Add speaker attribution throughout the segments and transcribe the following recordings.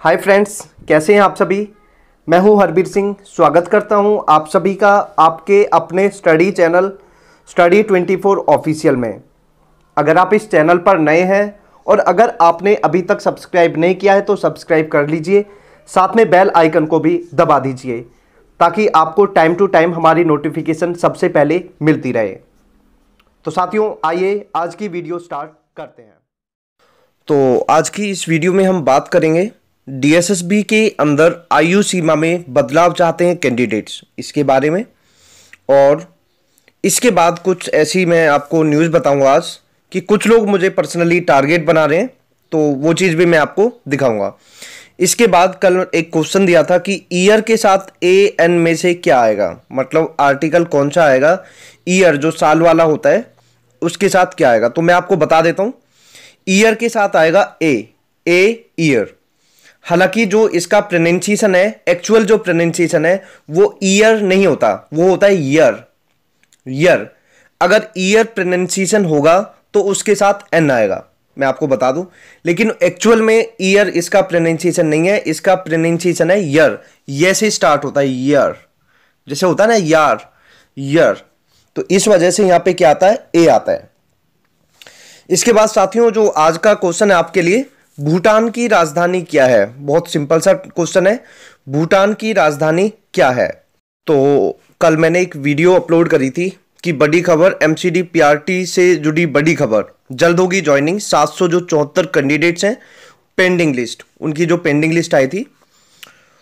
Speaker 1: Hi friends कैसे हैं आप सभी? मैं हूँ हरबीर सिंह, स्वागत करता हूँ आप सभी का आपके अपने स्टडी चैनल स्टडी 24 ऑफिशियल में। अगर आप इस चैनल पर नए हैं और अगर आपने अभी तक सब्सक्राइब नहीं किया है तो सब्सक्राइब कर लीजिए, साथ में बेल आइकन को भी दबा दीजिए, ताकि आपको टाइम टू टाइम हमारी नोटिफिकेशन सबसे पहले मिलती रहे। तो साथियों, आइए आज की वीडियो स्टार्ट करते हैं। तो आज की इस वीडियो में हम बात करेंगे डीएसएसबी के अंदर आयु सीमा में बदलाव चाहते हैं कैंडिडेट्स इसके बारे में। और इसके बाद कुछ ऐसी मैं आपको न्यूज़ बताऊँगा आज कि कुछ लोग मुझे पर्सनली टारगेट बना रहे हैं तो वो चीज़ भी मैं आपको दिखाऊँगा। इसके बाद कल एक क्वेश्चन दिया था कि ईयर के साथ ए एन में से क्या आएगा? मतलब आर्टिकल कौन सा आएगा? ईयर जो साल वाला होता है, उसके साथ क्या आएगा? तो मैं आपको बता देता हूँ। ईयर के साथ आएगा ए ए ईयर हालाँकि जो इसका प्रोनाउंसिएशन है एक्चुअल जो प्रोनाउंसिएशन है, वो ईयर नहीं होता। वो होता है ईयर ईयर अगर ईयर प्रोनाउंसिएशन होगा तो उसके साथ एन आएगा। मैं आपको बता दूँ। लेकिन एक्चुअल में ईयर इसका प्रोनाउंसिएशन नहीं है। इसका प्रोनाउंसिएशन है ईयर ये से स्टार्ट होता है ईयर जैसे होता है ना, यार। ईयर तो इस वजह से यहाँ पे क्या आता है? ए आता है। इसके बाद साथियों, जो आज का क्वेश्चन है आपके लिए भूटान की राजधानी क्या है? बहुत सिंपल सा क्वेश्चन है। भूटान की राजधानी क्या है? तो कल मैंने एक वीडियो अपलोड करी थी कि बड़ी खबर एमसीडी पीआरटी से जुड़ी बड़ी खबर। जल्द होगी ज्वाइनिंग 700 जो चौहत्तर कैंडिडेट्स हैं पेंडिंग लिस्ट उनकी जो पेंडिंग लिस्ट आई थी।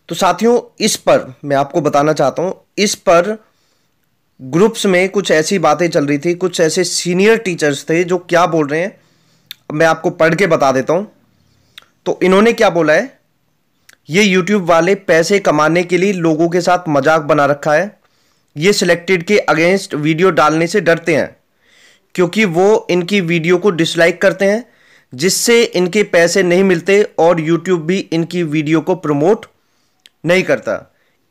Speaker 1: तो साथियों, इस पर मैं आपको बताना चाहता हूँ। इस पर ग्रुप्स में कुछ ऐसी बातें चल रही थी। कुछ ऐसे सीनियर टीचर्स थे जो क्या बोल रहे हैं, मैं आपको पढ़ के बता देता हूँ। तो इन्होंने क्या बोला है? ये यूट्यूब वाले पैसे कमाने के लिए लोगों के साथ मज़ाक बना रखा है। ये सिलेक्टेड के अगेंस्ट वीडियो डालने से डरते हैं, क्योंकि वो इनकी वीडियो को डिसलाइक करते हैं, जिससे इनके पैसे नहीं मिलते और यूट्यूब भी इनकी वीडियो को प्रमोट नहीं करता।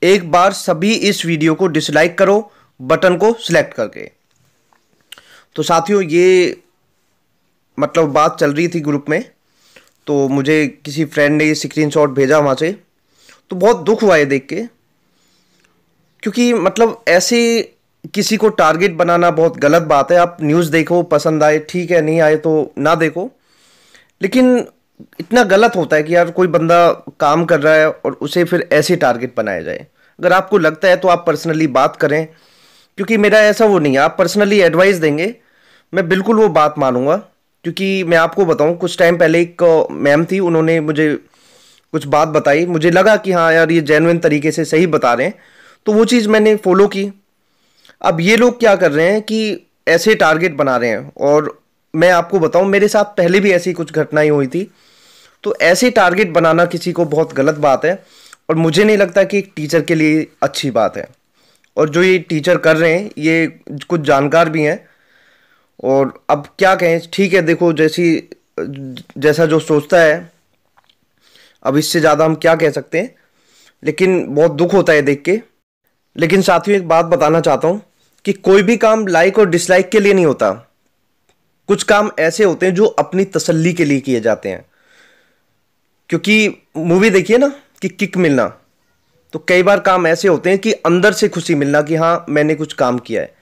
Speaker 1: एक बार सभी इस वीडियो को डिसलाइक करो बटन को सिलेक्ट करके। तो साथियों, ये मतलब बात चल रही थी ग्रुप में। तो मुझे किसी फ्रेंड ने ये स्क्रीन शॉट भेजा वहाँ से। तो बहुत दुख हुआ है देख के। क्योंकि मतलब ऐसे किसी को टारगेट बनाना बहुत गलत बात है। आप न्यूज़ देखो, पसंद आए, ठीक है, नहीं आए तो ना देखो। लेकिन इतना गलत होता है कि यार कोई बंदा काम कर रहा है और उसे फिर ऐसे टारगेट बनाया जाए। अगर आपको लगता है तो आप पर्सनली बात करें। क्योंकि मेरा ऐसा वो नहीं है। आप पर्सनली एडवाइस देंगे। मैं बिल्कुल वो बात मानूँगा। क्योंकि मैं आपको बताऊँ, कुछ टाइम पहले एक मैम थी, उन्होंने मुझे कुछ बात बताई। मुझे लगा कि हाँ यार, ये जेनुइन तरीके से सही बता रहे हैं। तो वो चीज़ मैंने फॉलो की। अब ये लोग क्या कर रहे हैं कि ऐसे टारगेट बना रहे हैं। और मैं आपको बताऊँ, मेरे साथ पहले भी ऐसी कुछ घटनाएँ हुई थी। तो ऐसे टारगेट बनाना किसी को बहुत गलत बात है। और मुझे नहीं लगता कि एक टीचर के लिए अच्छी बात है। और जो ये टीचर कर रहे हैं, ये कुछ जानकार भी हैं। और अब क्या कहें, ठीक है, देखो, जैसी, जैसा जो सोचता है, अब इससे ज़्यादा हम क्या कह सकते हैं? लेकिन बहुत दुख होता है देख के। लेकिन साथियों एक बात बताना चाहता हूँ कि कोई भी काम लाइक और डिसलाइक के लिए नहीं होता। कुछ काम ऐसे होते हैं जो अपनी तसल्ली के लिए किए जाते हैं। क्योंकि मूवी देखिए ना, कि किक मिलना। तो कई बार काम ऐसे होते हैं कि अंदर से खुशी मिलना कि हाँ मैंने कुछ काम किया है।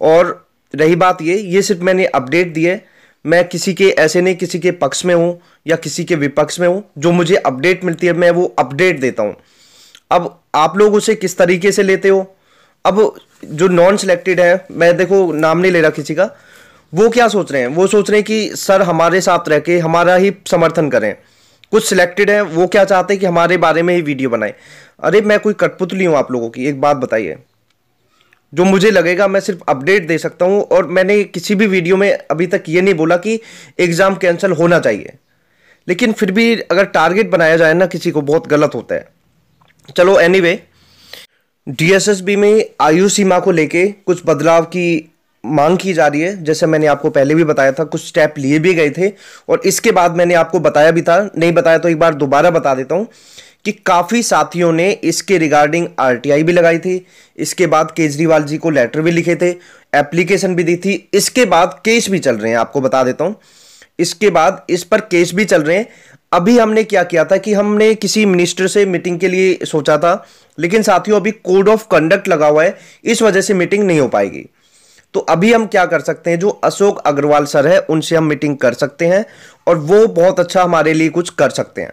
Speaker 1: और रही बात ये ये सिर्फ़ मैंने अपडेट दी है। मैं किसी के, ऐसे नहीं किसी के पक्ष में हूँ या किसी के विपक्ष में हूँ। जो मुझे अपडेट मिलती है, मैं वो अपडेट देता हूँ। अब आप लोग उसे किस तरीके से लेते हो? अब जो नॉन सिलेक्टेड है, मैं देखो, नाम नहीं ले रहा किसी का। वो क्या सोच रहे हैं? वो सोच रहे हैं कि, सर, हमारे साथ रह के, हमारा ही समर्थन करें। कुछ सिलेक्टेड है, वो क्या चाहते हैं कि हमारे बारे में ही वीडियो बनाए? अरे, मैं कोई कठपुतली हूँ आप लोगों की, एक बात बताइए। जो मुझे लगेगा, मैं सिर्फ़ अपडेट दे सकता हूँ और मैंने किसी भी वीडियो में अभी तक ये नहीं बोला कि एग्ज़ाम कैंसिल होना चाहिए। लेकिन फिर भी अगर टारगेट बनाया जाए ना किसी को, बहुत गलत होता है। चलो एनीवे डीएसएसबी में आयु सीमा को लेके कुछ बदलाव की मांग की जा रही है। जैसे मैंने आपको पहले भी बताया था, कुछ स्टेप लिए भी गए थे और इसके बाद मैंने आपको बताया भी था, नहीं बताया तो एक बार दोबारा बता देता हूँ। कि काफ़ी साथियों ने इसके रिगार्डिंग आरटीआई भी लगाई थी। इसके बाद केजरीवाल जी को लेटर भी लिखे थे एप्लीकेशन भी दी थी। इसके बाद केस भी चल रहे हैं, आपको बता देता हूँ। इसके बाद इस पर केस भी चल रहे हैं। अभी हमने क्या किया था कि हमने किसी मिनिस्टर से मीटिंग के लिए सोचा था, लेकिन साथियों, अभी कोड ऑफ़ कंडक्ट लगा हुआ है, इस वजह से मीटिंग नहीं हो पाएगी। तो अभी हम क्या कर सकते हैं, जो अशोक अग्रवाल सर है, उनसे हम मीटिंग कर सकते हैं, और वो बहुत अच्छा हमारे लिए कुछ कर सकते हैं।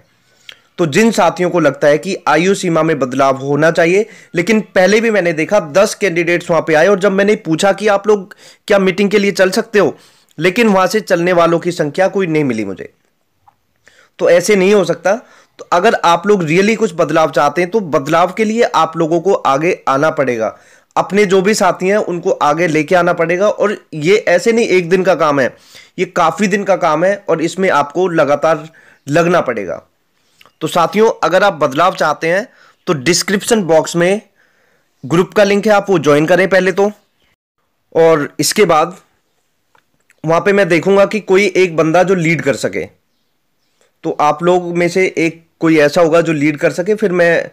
Speaker 1: तो जिन साथियों को लगता है कि आयु सीमा में बदलाव होना चाहिए, लेकिन पहले भी मैंने देखा दस कैंडिडेट्स वहाँ पे आए और जब मैंने पूछा कि आप लोग क्या मीटिंग के लिए चल सकते हो, लेकिन वहाँ से चलने वालों की संख्या कोई नहीं मिली मुझे। तो ऐसे नहीं हो सकता। तो अगर आप लोग रियली कुछ बदलाव चाहते हैं तो बदलाव के लिए आप लोगों को आगे आना पड़ेगा। अपने जो भी साथी हैं, उनको आगे लेके आना पड़ेगा और ये ऐसे नहीं एक दिन का काम है, ये काफ़ी दिन का काम है और इसमें आपको लगातार लगना पड़ेगा। तो साथियों, अगर आप बदलाव चाहते हैं तो डिस्क्रिप्शन बॉक्स में ग्रुप का लिंक है, आप वो ज्वाइन करें पहले तो। और इसके बाद, वहाँ पे मैं देखूँगा कि कोई एक बंदा जो लीड कर सके। तो आप लोग में से एक कोई ऐसा होगा जो लीड कर सके, फिर मैं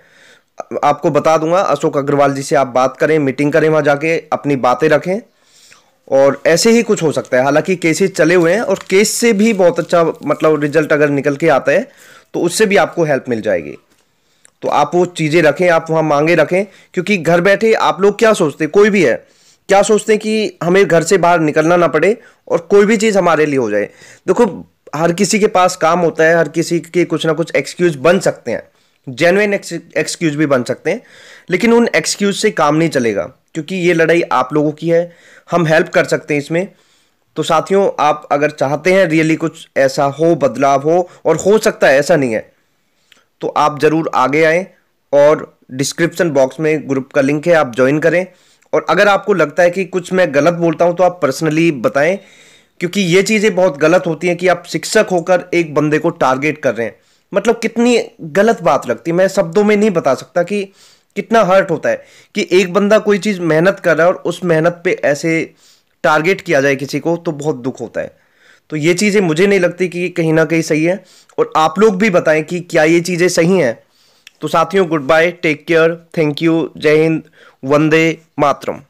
Speaker 1: आपको बता दूँगा। अशोक अग्रवाल जी से आप बात करें मीटिंग करें वहाँ जाके, अपनी बातें रखें। और ऐसे ही कुछ हो सकता है। हालाँकि केसेस चले हुए हैं और केस से भी बहुत अच्छा मतलब रिज़ल्ट अगर निकल के आता है तो उससे भी आपको हेल्प मिल जाएगी। तो आप वो चीज़ें रखें, आप वहाँ मांगे रखें, क्योंकि घर बैठे आप लोग क्या सोचते कोई भी है, क्या सोचते हैं कि हमें घर से बाहर निकलना ना पड़े और कोई भी चीज़ हमारे लिए हो जाए। देखो, हर किसी के पास काम होता है, हर किसी के कुछ ना कुछ एक्सक्यूज बन सकते हैं। जेनुइन एक्सक्यूज भी बन सकते हैं, लेकिन उन एक्सक्यूज से काम नहीं चलेगा, क्योंकि ये लड़ाई आप लोगों की है। हम हेल्प कर सकते हैं इसमें। तो साथियों, आप अगर चाहते हैं रियली कुछ ऐसा हो, बदलाव हो, और हो सकता है, ऐसा नहीं है तो आप ज़रूर आगे आएँ और डिस्क्रिप्शन बॉक्स में ग्रुप का लिंक है, आप ज्वाइन करें। और अगर आपको लगता है कि कुछ मैं गलत बोलता हूँ तो आप पर्सनली बताएँ, क्योंकि ये चीज़ें बहुत गलत होती हैं कि आप शिक्षक होकर एक बंदे को टारगेट कर रहे हैं। मतलब कितनी गलत बात लगती है। मैं शब्दों में नहीं बता सकता कि कितना हर्ट होता है कि एक बंदा कोई चीज़ मेहनत कर रहा है और उस मेहनत पे ऐसे टारगेट किया जाए किसी को तो बहुत दुख होता है। तो ये चीज़ें मुझे नहीं लगती कि कहीं ना कहीं सही है। और आप लोग भी बताएँ कि क्या ये चीज़ें सही हैं। तो साथियों good bye take care thank you जय हिंद, वंदे मातरम।